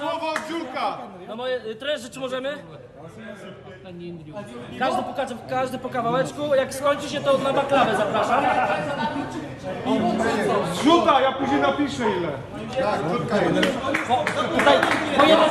Słowo Dziurka! No moje, y, trenerzy, czy możemy? Każdy po, każdy po kawałeczku, jak skończy się to na baklawę zapraszam. Rzuta, ja później napiszę ile. Po, tutaj po jednym